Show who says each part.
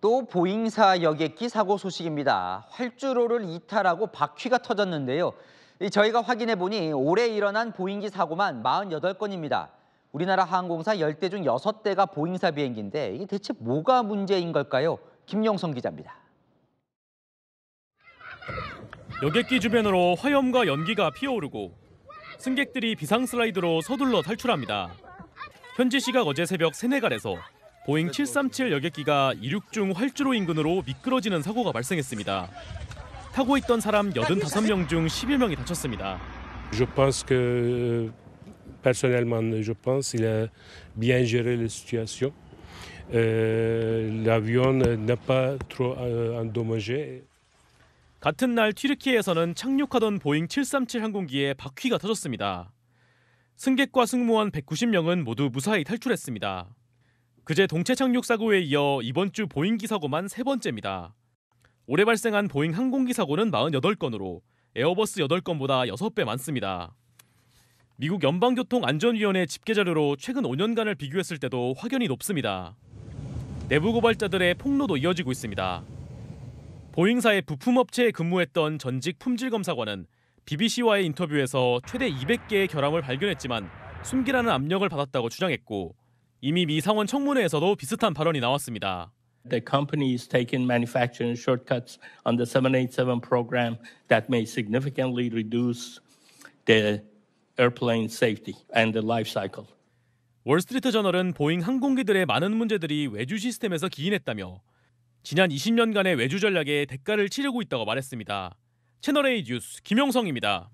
Speaker 1: 또 보잉사 여객기 사고 소식입니다. 활주로를 이탈하고 바퀴가 터졌는데요. 이 저희가 확인해 보니 올해 일어난 보잉기 사고만 48건입니다. 우리나라 항공사 10대 중 6대가 보잉사 비행기인데 이게 대체 뭐가 문제인 걸까요? 김용성 기자입니다.
Speaker 2: 여객기 주변으로 화염과 연기가 피어오르고 승객들이 비상 슬라이드로 서둘러 탈출합니다. 현지 시각 어제 새벽 세네갈에서 보잉 737 여객기가 이륙 중 활주로 인근으로 미끄러지는 사고가 발생했습니다. 타고 있던 사람 85명 중 10여 명이 다쳤습니다.
Speaker 3: Je pense que, personnellement, je pense qu'il a bien géré la situation. Euh, L'avion n'est pas trop euh, endommagé.
Speaker 2: 같은 날 튀르키예에서는 착륙하던 보잉 737 항공기에 바퀴가 터졌습니다. 승객과 승무원 190명은 모두 무사히 탈출했습니다. 그제 동체 착륙 사고에 이어 이번 주 보잉기 사고만 세 번째입니다. 올해 발생한 보잉 항공기 사고는 48건으로 에어버스 8건보다 6배 많습니다. 미국 연방교통안전위원회 집계 자료로 최근 5년간을 비교했을 때도 확연히 높습니다. 내부 고발자들의 폭로도 이어지고 있습니다. 보잉사의 부품업체에 근무했던 전직 품질검사관은 BBC와의 인터뷰에서 최대 200개의 결함을 발견했지만 숨기라는 압력을 받았다고 주장했고 이미 미 상원 청문회에서도 비슷한 발언이 나왔습니다.
Speaker 4: The company is taking manufacturing shortcuts on the 787 program that may significantly reduce the airplane safety and the life cycle.
Speaker 2: 월스트리트 저널은 보잉 항공기들의 많은 문제들이 외주 시스템에서 기인했다며 지난 20년간의 외주 전략에 대가를 치르고 있다고 말했습니다. 채널A 뉴스 김용성입니다.